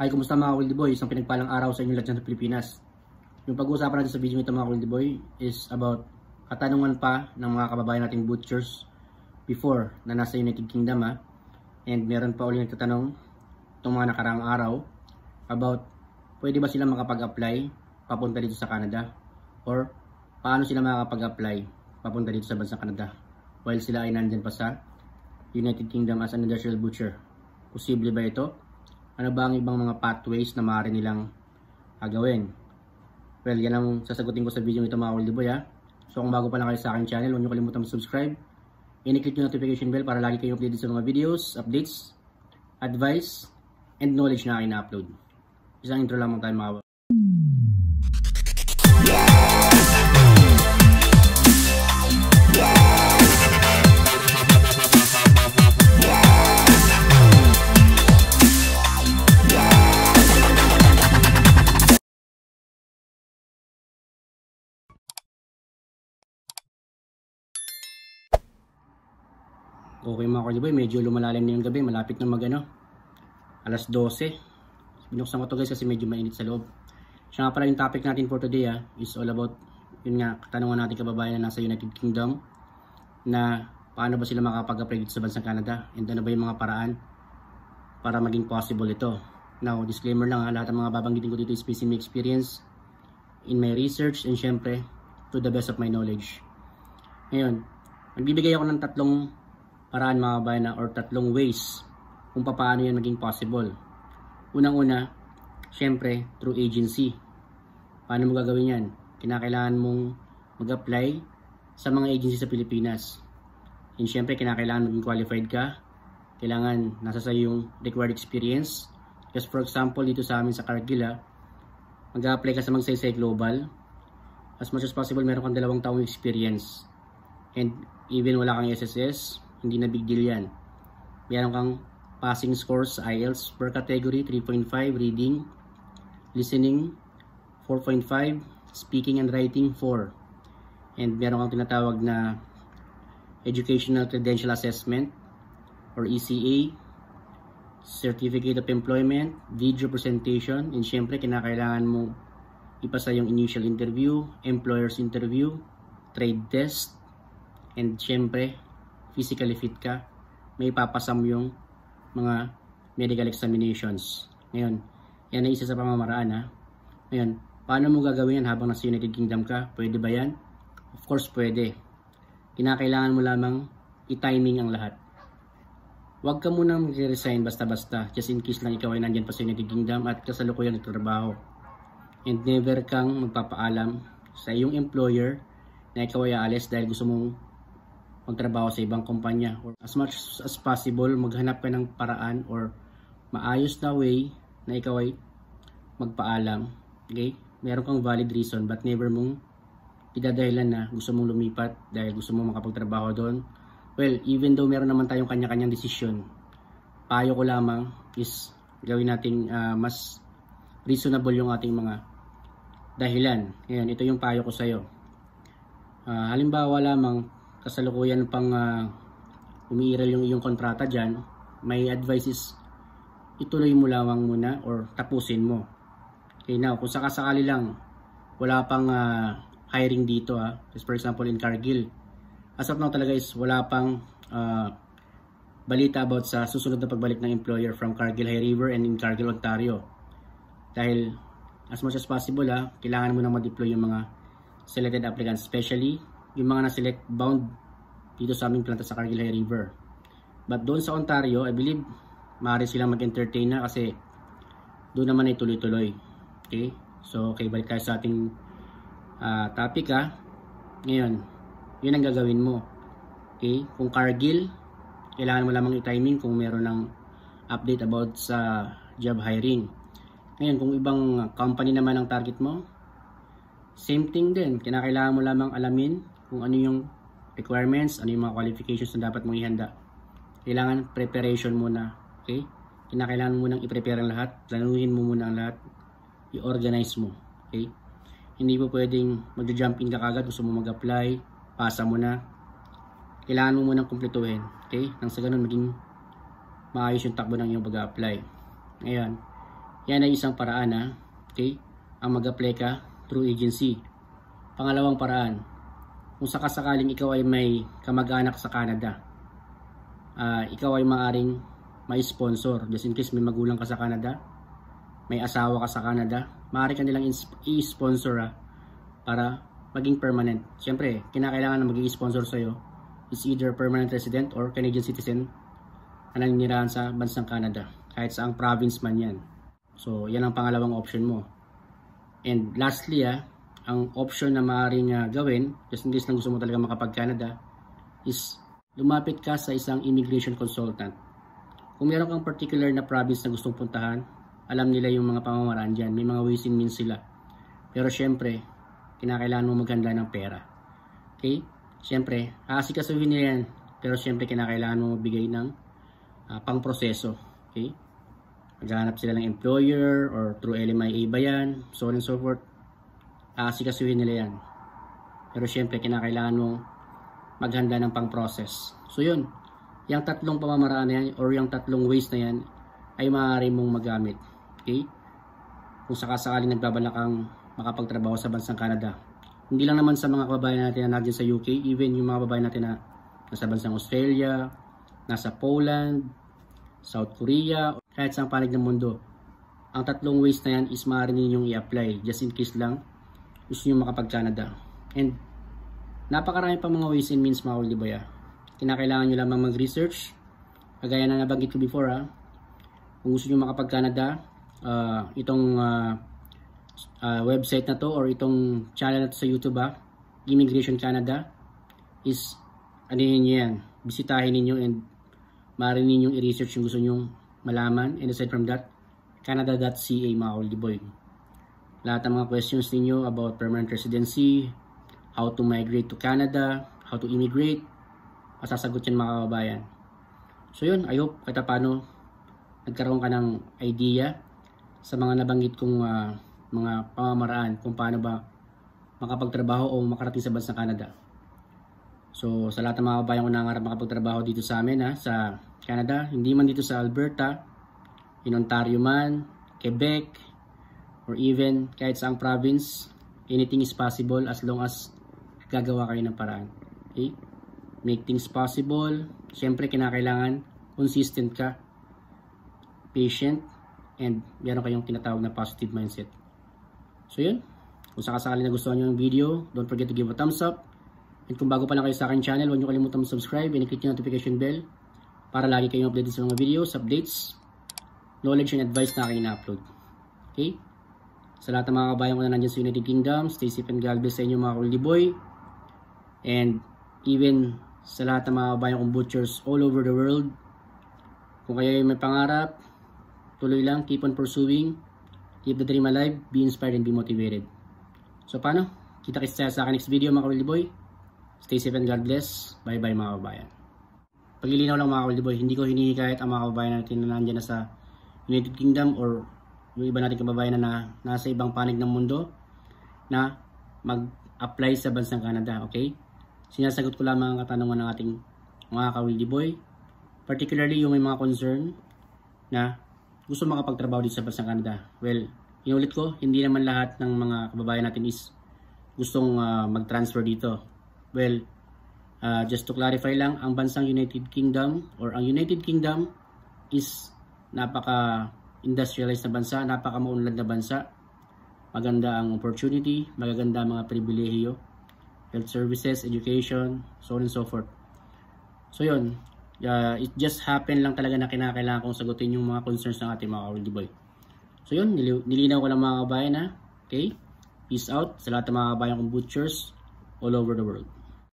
Hi, kumusta mga Wildy Boy? Isang pinagpalang araw sa inyo lahat dyan sa Pilipinas. Yung pag-uusapan natin sa video nito mga Wildy Boy is about katanungan pa ng mga kababayan nating butchers before na nasa United Kingdom ha. And meron pa ulit nagtatanong itong mga nakaraang araw about pwede ba sila makapag-apply papunta dito sa Canada or paano sila makakapag-apply papunta dito sa bansang Canada while sila ay nandyan pa sa United Kingdom as an industrial butcher. Posible ba ito? Ano ba ang ibang mga pathways na maaari nilang gagawin. Well, yan ang sasagutin ko sa video nito mga Oldie Boy ha. So kung bago pa lang kayo sa aking channel, huwag niyo kalimutan subscribe. I-click yung notification bell para lagi kayong updated sa mga videos, updates, advice, and knowledge na aking na-upload. Isang intro lang tayo mga Okay mga Cordy medyo lumalalim na yung gabi. Malapit na mag ano, alas 12. Binuksan ko to guys kasi medyo mainit sa loob. Siya nga pala yung topic natin for today ah, is all about yun nga, katanungan natin kababayan na nasa United Kingdom na paano ba sila makapag-apply dito sa bansang Canada and ano ba yung mga paraan para maging possible ito. Now, disclaimer lang ha, lahat ng mga babanggitin ko dito is based on my experience in my research and syempre to the best of my knowledge. Ngayon, magbibigay ako ng tatlong paraan mga kabayan na or tatlong ways kung paano yan maging possible. Unang-una, syempre through agency. Paano mo gagawin yan? Kinakailangan mong mag-apply sa mga agency sa Pilipinas. And syempre, kinakailangan maging qualified ka. Kailangan nasa sa yung required experience. Just for example, dito sa amin sa Cargill, mag-apply ka sa Magsaysay Global. As much as possible, meron kang dalawang taong experience. And even wala kang SSS, hindi na big deal yan. Meron kang passing scores sa IELTS per category 3.5 reading, listening 4.5, speaking and writing 4. And meron kang tinatawag na Educational Credential Assessment or ECA, Certificate of Employment, video presentation, and syempre kinakailangan mo ipasa yung initial interview, employer's interview, trade test, and syempre physically fit ka, may papasam yung mga medical examinations. Ngayon, yan ay isa sa pamamaraan ha. Ngayon, paano mo gagawin yan habang nasa United Kingdom ka? Pwede ba yan? Of course, pwede. Kinakailangan mo lamang i-timing ang lahat. Huwag ka munang mag-resign basta-basta just in case lang ikaw ay nandyan pa sa United Kingdom at kasalukuyan nagtatrabaho. And never kang magpapaalam sa iyong employer na ikaw ay aalis dahil gusto mong magtrabaho sa ibang kumpanya. Or as much as possible, maghanap ka ng paraan or maayos na way na ikaw ay magpaalam. Okay? Meron kang valid reason but never mong idadahilan na gusto mong lumipat dahil gusto mong makapagtrabaho doon. Well, even though meron naman tayong kanya-kanyang desisyon, payo ko lamang is gawin nating uh, mas reasonable yung ating mga dahilan. Ngayon, ito yung payo ko sa iyo. Uh, ah, halimbawa lamang, kasalukuyan pang uh, umiiral yung iyong kontrata dyan, may advice is ituloy mo lamang muna or tapusin mo. Okay, now, kung sakasakali lang, wala pang uh, hiring dito ha. Just for example, in Cargill. As of now talaga is wala pang uh, balita about sa susunod na pagbalik ng employer from Cargill High River and in Cargill, Ontario. Dahil as much as possible ha, kailangan mo na ma-deploy yung mga selected applicants, especially yung mga na-select bound dito sa aming planta sa Cargill High River. But doon sa Ontario, I believe maaari silang mag-entertain na kasi doon naman ay tuloy-tuloy. Okay? So, okay, balik tayo sa ating uh, topic ha. Ngayon, yun ang gagawin mo. Okay? Kung Cargill, kailangan mo lamang i-timing kung meron ng update about sa job hiring. Ngayon, kung ibang company naman ang target mo, same thing din. Kinakailangan mo lamang alamin kung ano yung requirements, ano yung mga qualifications na dapat mong ihanda. Kailangan preparation muna. Okay? Kinakailangan mo munang i-prepare ang lahat. Planuhin mo muna ang lahat. I-organize mo. Okay? Hindi po pwedeng mag-jump in ka kagad. Gusto mo mag-apply. Pasa mo na. Kailangan mo munang kumpletuhin. Okay? Nang sa ganun maging maayos yung takbo ng iyong pag-apply. Ngayon, Yan ay isang paraan ha. Okay? Ang mag-apply ka through agency. Pangalawang paraan, kung sakasakaling ikaw ay may kamag-anak sa Canada, uh, ikaw ay maaring may sponsor. Just in case may magulang ka sa Canada, may asawa ka sa Canada, maaari ka nilang i-sponsor ha, para maging permanent. Siyempre, kinakailangan na maging sponsor sa'yo is either permanent resident or Canadian citizen na nanginirahan sa bansang Canada. Kahit saang province man yan. So, yan ang pangalawang option mo. And lastly, ah, ang option na maaaring uh, gawin, just in case lang gusto mo talaga makapag-Canada, is lumapit ka sa isang immigration consultant. Kung meron kang particular na province na gustong puntahan, alam nila yung mga pamamaraan dyan. May mga ways and means sila. Pero syempre, kinakailangan mo maghanda ng pera. Okay? Syempre, aasikasuhin nila yan. Pero syempre, kinakailangan mo magbigay ng uh, pang-proseso. Okay? Maghanap sila ng employer or through LMIA ba yan, so on and so forth aasikasuhin nila yan. Pero syempre, kinakailangan mong maghanda ng pang-process. So yun, yung tatlong pamamaraan na yan or yung tatlong ways na yan ay maaari mong magamit. Okay? Kung sakasakaling nagbabalak kang makapagtrabaho sa bansang Canada. Hindi lang naman sa mga kababayan natin na nandiyan sa UK, even yung mga kababayan natin na nasa bansang Australia, nasa Poland, South Korea, kahit sa panig ng mundo. Ang tatlong ways na yan is maaari ninyong i-apply just in case lang gusto nyo makapag-Canada. And napakarami pa mga ways and means mga Ulibaya. Kinakailangan nyo lamang mag-research. Kagaya na nabanggit ko before ha. Kung gusto nyo makapag-Canada, uh, itong uh, uh, website na to or itong channel na to sa YouTube ha, Immigration Canada is ano yun yan, bisitahin ninyo and maaari ninyong i-research yung gusto nyong malaman and aside from that, canada.ca mga Uldiboy lahat ng mga questions ninyo about permanent residency, how to migrate to Canada, how to immigrate, masasagot yan mga kababayan. So yun, I hope kahit paano nagkaroon ka ng idea sa mga nabanggit kong uh, mga pamamaraan kung paano ba makapagtrabaho o makarating sa bansang Canada. So sa lahat ng mga kababayan ko nangarap makapagtrabaho dito sa amin ha, sa Canada, hindi man dito sa Alberta, in Ontario man, Quebec, or even kahit saang province, anything is possible as long as gagawa kayo ng paraan. Okay? Make things possible. Siyempre, kinakailangan consistent ka, patient, and meron kayong tinatawag na positive mindset. So yun, kung sakasakali na gusto nyo yung video, don't forget to give a thumbs up. And kung bago pa lang kayo sa akin channel, huwag nyo kalimutan subscribe and click yung notification bell para lagi kayong updated sa mga videos, updates, knowledge and advice na aking na-upload. Okay? Sa lahat ng mga kabayan ko na nandiyan sa United Kingdom, stay safe and God bless sa inyo mga Kuldi Boy. And even sa lahat ng mga kabayan kong butchers all over the world, kung kayo may pangarap, tuloy lang, keep on pursuing, keep the dream alive, be inspired and be motivated. So paano? Kita-kita sa akin next video mga Kuldi Boy. Stay safe and God bless. Bye bye mga kabayan. Paglilinaw lang mga Kuldi Boy, hindi ko hinihikayat ang mga kabayan natin na nandiyan na sa United Kingdom or yung iba nating kababayan na, na nasa ibang panig ng mundo na mag-apply sa bansang Canada, okay? Sinasagot ko lamang ang katanungan ng ating mga kawildi boy, particularly yung may mga concern na gusto makapagtrabaho dito sa bansang Canada. Well, inulit ko, hindi naman lahat ng mga kababayan natin is gustong uh, mag-transfer dito. Well, uh, just to clarify lang, ang bansang United Kingdom or ang United Kingdom is napaka industrialized na bansa, napakamaunlad na bansa. Maganda ang opportunity, magaganda mga pribilehiyo, health services, education, so on and so forth. So yun, uh, it just happen lang talaga na kinakailangan kong sagutin yung mga concerns ng ating mga world boy. So yun, nilinaw ko lang mga kabayan ha. Okay? Peace out sa lahat ng mga kabayan kong butchers all over the world.